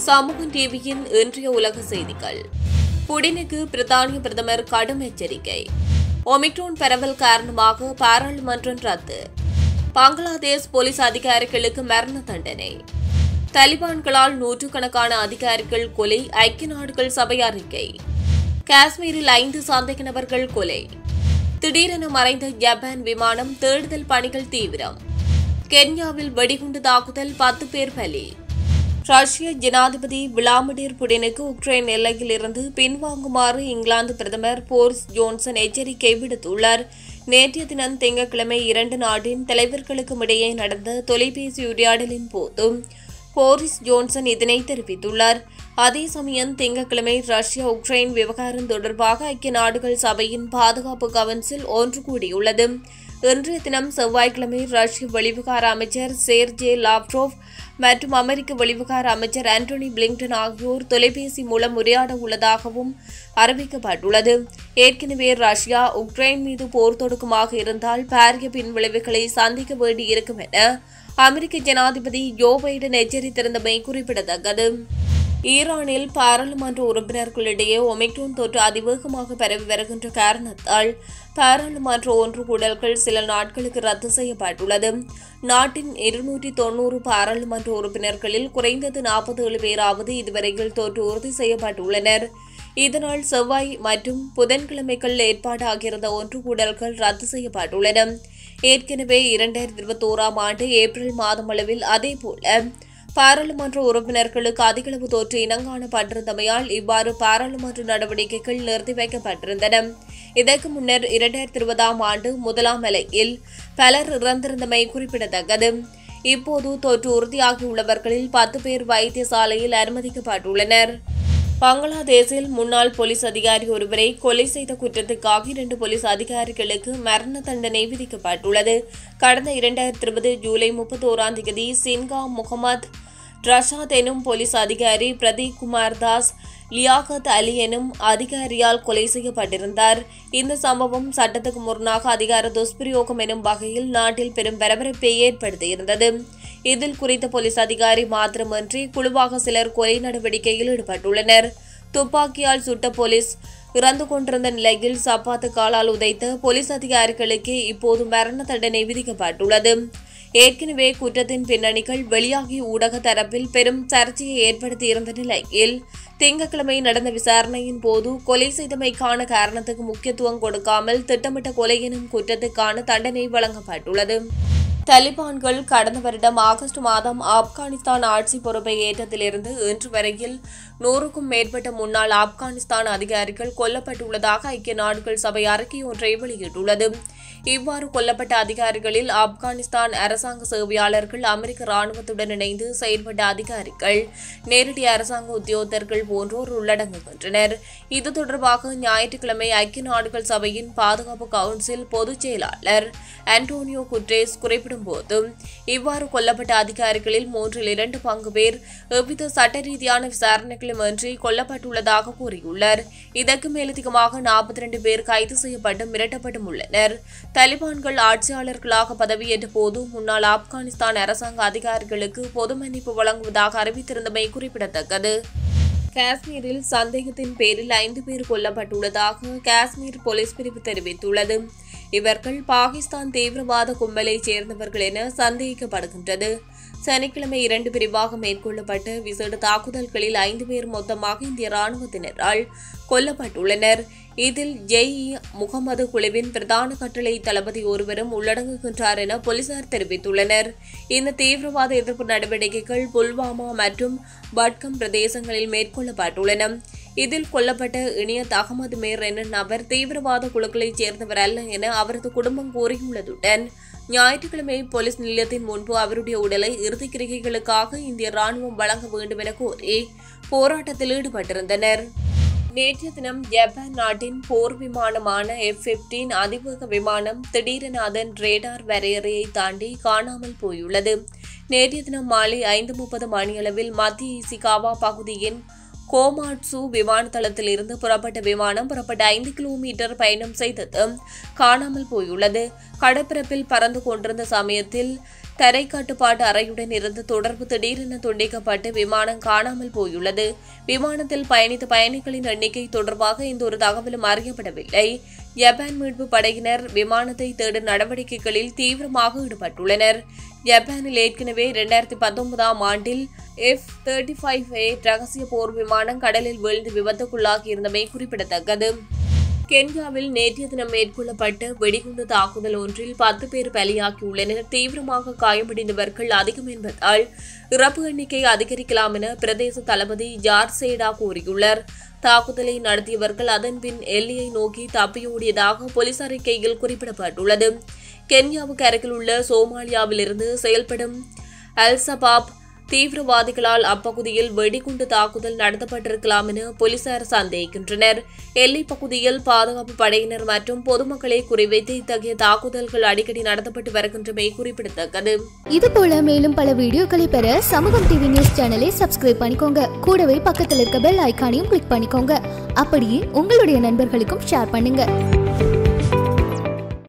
சமூகம் டிவியின் இன்றைய உலக செய்திகள். புடினுக்கு பிரித்தானிய பிரதமர் கடும் எச்சரிக்கை. ஒமிக்ரோன் பரவல் காரணமாக பாராளுமன்றம் ரத்து. பங்களாதேஷ் போலீஸ் அதிகாரிகளுக்கு மரண தண்டனை. தலிபான்களால் நூற்றுக்கணக்கான அதிகாரிகள் கொலை ஐக்கிய நாடுகள் சபை அறிக்கை. காஷ்மீரில் ஐந்து சந்தேக நபர்கள் கொலை. திடீரென மறைந்த ஜப்பான் விமானம் தேடுதல் பணிகள் தீவிரம். கென்யாவில் வெடிகுண்டு தாக்குதல் பத்து பேர் பலி. ரஷ்ய ஜனாதிபதி விளாடிமிர் புடினுக்கு உக்ரைன் எல்லையில் இருந்து பின்வாங்குமாறு இங்கிலாந்து பிரதமர் போரிஸ் ஜோன்சன் எச்சரிக்கை விடுத்துள்ளார். நேற்றைய தினம் திங்கட்கிழமை இரண்டு நாட்டின் தலைவர்களுக்கும் இடையே நடந்த தொலைபேசி உரையாடலின் போதும் போரிஸ் ஜோன்சன் இதனை தெரிவித்துள்ளார். அதே சமயம் திங்கட்கிழமை ரஷ்யா உக்ரைன் விவகாரம் தொடர்பாக ஐக்கிய நாடுகள் சபையின் பாதுகாப்பு கவுன்சில் ஒன்று கூடியுள்ளது. இன்றைய தினம் செவ்வாய்க்கிழமை ரஷ்ய வெளிவிகார அமைச்சர் சேர்ஜே லாவ்ரோவ் மற்றும் அமெரிக்க வெளிவிகார அமைச்சர் ஆண்டனி பிளிங்டன் ஆகியோர் தொலைபேசி மூலம் உரையாட உள்ளதாகவும் அறிவிக்கப்பட்டுள்ளது. ஏற்கனவே ரஷ்யா உக்ரைன் மீது போர் தொடுக்குமாக இருந்தால் பாரிய பின்விளைவுகளை சந்திக்க வேண்டியிருக்கும் என அமெரிக்க ஜனாதிபதி ஜோ பைடன் எச்சரித்திருந்தமை குறிப்பிடத்தக்கது. ஈரானில் பாராளுமன்ற உறுப்பினர்களிடையே ஒமிக்ரோன் தொற்று அதிவேகமாக பரவி வருகின்ற காரணத்தால் பாராளுமன்ற ஒன்று கூடல்கள் சில நாட்களுக்கு ரத்து செய்யப்பட்டுள்ளது. நாட்டின் இருநூற்றி தொன்னூறு பாராளுமன்ற உறுப்பினர்களில் குறைந்தது நாற்பது ஏழு பேராவது இதுவரையில் தொற்று உறுதி செய்யப்பட்டுள்ளனர். இதனால் செவ்வாய் மற்றும் புதன்கிழமைகள் ஏற்பாடாகியிருந்த ஒன்று கூடல்கள் ரத்து செய்யப்பட்டுள்ளன. ஏற்கனவே இரண்டாயிரத்தி இருபத்தோராம் ஆண்டு ஏப்ரல் மாதம் அளவில் அதேபோல பாராளுமன்ற உறுப்பினர்களுக்கு அதிகளவு தோற்று இனங்காணப்பட்டிருந்தமையால் இவ்வாறு பாராளுமன்ற நடவடிக்கைகள் நிறுத்தி வைக்கப்பட்டிருந்தன. இதற்கு முன்னர் இரண்டாயிரத்தி இருபதாம் ஆண்டு முதலாம் அலையில் பலர் இறந்திருந்தமை குறிப்பிடத்தக்கது. இப்போது தொற்று உறுதியாகியுள்ளவர்களில் பத்து பேர் வைத்தியசாலையில் அனுமதிக்கப்பட்டுள்ளனர். பங்களாதேஷில் முன்னாள் போலீஸ் அதிகாரி ஒருவரை கொலை செய்த குற்றத்துக்காக இரண்டு போலீஸ் அதிகாரிகளுக்கு மரண தண்டனை விதிக்கப்பட்டுள்ளது. கடந்த இரண்டாயிரத்தி இருபது ஜூலை முப்பத்தோராம் தேதி சின்கா முகமது பிரசாத் எனும் போலீஸ் அதிகாரி பிரதீப் குமார் தாஸ் லியாகத் அலி எனும் அதிகாரியால் கொலை செய்யப்பட்டிருந்தார். இந்த சம்பவம் சட்டத்துக்கு முரணாக அதிகார துஷ்பிரயோகம் எனும் வகையில் நாட்டில் பெரும் பரபரப்பை ஏற்படுத்தியிருந்தது. இதில் குறித்த போலீஸ் அதிகாரி மாத்திரமன்றி குழுவாக சிலர் கொலை நடவடிக்கையில் ஈடுபட்டுள்ளனர். துப்பாக்கியால் சுட்ட போலீஸ் இறந்து கொண்டிருந்த நிலையில் சப்பாத்து காலால் உதைத்த போலீஸ் அதிகாரிகளுக்கு இப்போது மரண தண்டனை விதிக்கப்பட்டுள்ளது. ஏற்கனவே குற்றத்தின் பின்னணிகள் வெளியாகி ஊடக தரப்பில் பெரும் சர்ச்சையை ஏற்படுத்தியிருந்த நிலையில் திங்கட்கிழமை நடந்த விசாரணையின் போது கொலை செய்தமைக்கான காரணத்துக்கு முக்கியத்துவம் கொடுக்காமல் திட்டமிட்ட கொலை எனும் குற்றத்துக்கான தண்டனை வழங்கப்பட்டுள்ளது. தலிபான்கள் கடந்த வருடம் ஆகஸ்ட் மாதம் ஆப்கானிஸ்தான் ஆட்சி பொறுப்பை ஏற்றதிலிருந்து இன்று வரையில் நூறுக்கும் மேற்பட்ட முன்னாள் ஆப்கானிஸ்தான் அதிகாரிகள் கொல்லப்பட்டுள்ளதாக ஐக்கிய நாடுகள் சபை அறிக்கை ஒன்றை வெளியிட்டுள்ளது. இவ்வாறு கொல்லப்பட்ட அதிகாரிகளில் ஆப்கானிஸ்தான் அரசாங்க சேவையாளர்கள் அமெரிக்க ராணுவத்துடன் இணைந்து செயல்பட்ட அதிகாரிகள் நேரடி அரசாங்க உத்தியோகத்தர்கள் போன்றோர் உள்ளடங்குகின்றனர். இது தொடர்பாக ஞாயிற்றுக்கிழமை ஐக்கிய நாடுகள் சபையின் பாதுகாப்பு கவுன்சில் பொதுச் செயலாளர் ஆண்டோனியோ குட்ரேஸ் குறிப்பிடும் போது இவ்வாறு கொல்லப்பட்ட அதிகாரிகளில் மூன்றில் இரண்டு பங்கு பேர் எவ்வித சட்ட ரீதியான விசாரணைகளும் இன்றி கொல்லப்பட்டுள்ளதாக கூறியுள்ளார். இதற்கு மேலதிகமாக நாற்பத்தி இரண்டு பேர் கைது செய்யப்பட்டு மிரட்டப்பட்டும் உள்ளனர். தலிபான்கள் ஆட்சியாளர்களாக பதவியேற்ற போது முன்னாள் ஆப்கானிஸ்தான் அரசாங்க அதிகாரிகளுக்கு பொது மன்னிப்பு வழங்குவதாக அறிவித்திருந்தமை குறிப்பிடத்தக்கது. காஷ்மீரில் சந்தேகத்தின் பேரில் ஐந்து பேர் கொல்லப்பட்டுள்ளதாக காஷ்மீர் போலீஸ் பிரிவு தெரிவித்துள்ளது. இவர்கள் பாகிஸ்தான் தீவிரவாத கும்பலைச் சேர்ந்தவர்கள் என சந்தேகிக்கப்படுகின்றது. சனிக்கிழமை இரண்டு பிரிவாக மேற்கொள்ளப்பட்ட விசேட தாக்குதல்களில் ஐந்து பேர் மொத்தமாக இந்திய ராணுவத்தினரால் கொல்லப்பட்டுள்ளனர். இதில் ஜெய் முகமது குழுவின் பிரதான கட்டளை தளபதி ஒருவரும் உள்ளடங்குகின்றார் என போலீசார் தெரிவித்துள்ளனர். இந்த தீவிரவாத எதிர்ப்பு நடவடிக்கைகள் புல்வாமா மற்றும் பட்கம் பிரதேசங்களில் மேற்கொள்ளப்பட்டுள்ளன. இதில் கொல்லப்பட்ட இனியத் அகமது மேர் என்ற நபர் தீவிரவாத குழுக்களைச் சேர்ந்தவர் அல்ல என அவரது குடும்பம் கூறியுள்ளதுடன் ஞாயிற்றுக்கிழமை போலீஸ் நிலையத்தின் முன்பு அவருடைய உடலை இறுதி கிரிகைகளுக்காக இந்திய ராணுவம் வழங்க வேண்டும் என கோரி போராட்டத்தில் ஈடுபட்டிருந்தனர். நேற்றைய தினம் ஜப்பான் நாட்டின் போர் விமானமான எஃப் பிப்டீன் அதிவேக விமானம் திடீரென அதன் ரேடார் வரையறையை தாண்டி காணாமல் போயுள்ளது. நேற்றைய தினம் மாலை ஐந்து முப்பது மணியளவில் மத்திய இசிகாவா பகுதியின் கோமாட்சு விமான தளத்தில் இருந்து புறப்பட்ட விமானம் புறப்பட்ட ஐந்து கிலோமீட்டர் பயணம் செய்தது. காணாமல் போயுள்ளது. கடப்பிறப்பில் பறந்து கொண்டிருந்த சமயத்தில் தரை கட்டுப்பாட்டு அறையுடன் இருந்து தொடர்பு திடீரென துண்டிக்கப்பட்டு விமானம் காணாமல் போயுள்ளது. விமானத்தில் பயணித்த பயணிகளின் எண்ணிக்கை தொடர்பாக எந்த ஒரு தகவலும் அறியப்படவில்லை. ஜப்பான் மீட்பு படையினர் விமானத்தை தேடும் நடவடிக்கைகளில் தீவிரமாக ஈடுபட்டுள்ளனர். ஜப்பானில் ஏற்கனவே இரண்டாயிரத்தி பத்தொன்பதாம் ஆண்டில் எஃப் தேர்ட்டி ஃபைவ் ஏ ரகசிய போர் விமானம் கடலில் வீழ்ந்து விபத்துக்குள்ளாகியிருந்தமை குறிப்பிடத்தக்கது. கென்யாவில் நேற்றைய தினம் மேற்கொள்ளப்பட்ட வெடிகுண்டு தாக்குதல் ஒன்றில் பத்து பேர் பலியாகியுள்ளனர். தீவிரமாக காயமடைந்தவர்கள் அதிகம் என்பதால் இறப்பு எண்ணிக்கை அதிகரிக்கலாம் என பிரதேச தளபதி ஜார்சேடா கூறியுள்ளார். தாக்குதலை நடத்தியவர்கள் அதன்பின் எல்லையை நோக்கி தப்பியோடியதாக போலீஸ் அறிக்கையில் குறிப்பிடப்பட்டுள்ளது. கென்யாவுக்கு அருகில் உள்ள சோமாலியாவிலிருந்து செயல்படும் அல்சபாப் தீவிரவாதிகளால் அப்பகுதியில் வெடிகுண்டு தாக்குதல் நடத்தப்பட்டிருக்கலாம் என போலீசார் சந்தேகிக்கின்றனர். எல்லைப் பகுதியில் பாதுகாப்பு படையினர் மற்றும் பொதுமக்களை குறிவைத்து இத்தகைய தாக்குதல்கள் அடிக்கடி நடத்தப்பட்டு வருகின்றமை குறிப்பிடத்தக்கது. இதுபோல மேலும் பல வீடியோக்களை பெற சமூகம் டிவி நியூஸ் சேனலை சப்ஸ்கிரைப் பண்ணிக்கோங்க. கூடவே பக்கத்தில் இருக்க பெல் ஐக்கானையும் கிளிக் பண்ணிக்கோங்க. அப்படியே உங்களுடைய நண்பர்களுக்கும் ஷேர் பண்ணுங்க.